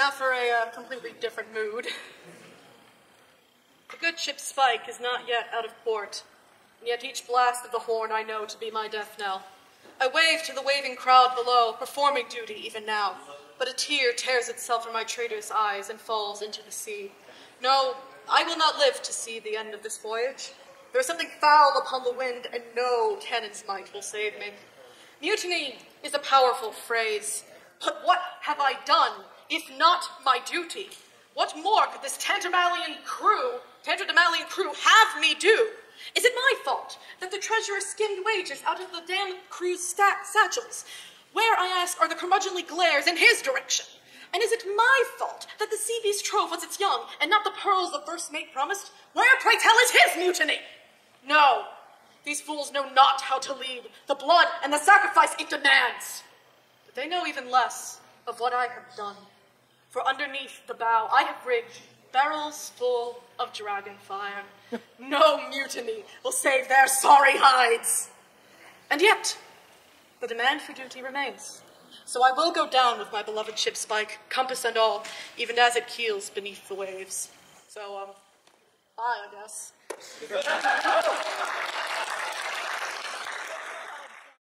Now for a uh, completely different mood. The good ship Spike is not yet out of port, and yet each blast of the horn I know to be my death knell. I wave to the waving crowd below, performing duty even now, but a tear tears itself from my traitorous eyes and falls into the sea. No, I will not live to see the end of this voyage. There is something foul upon the wind, and no cannon's might will save me. Mutiny is a powerful phrase, but what have I done, if not my duty? What more could this Tantamalian crew, Tantramalian crew, have me do? Is it my fault that the treasurer skimmed wages out of the damned crew's satchels? Where, I ask, are the curmudgeonly glares in his direction? And is it my fault that the sea beast trove was its young, and not the pearls the first mate promised? Where, pray tell, is his mutiny? No, these fools know not how to lead the blood and the sacrifice it demands. But they know even less of what I have done. For underneath the bow I have rigged barrels full of dragon fire. No mutiny will save their sorry hides. And yet, the demand for duty remains. So I will go down with my beloved ship Spike, compass and all, even as it keels beneath the waves. So, um, bye, I guess.